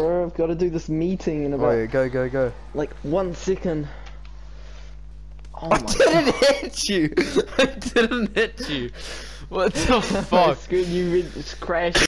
bro. I've got to do this meeting in about Oh yeah, go, go, go. like one second. Oh I didn't hit you! I didn't hit you! What the fuck? screen, you just crashed.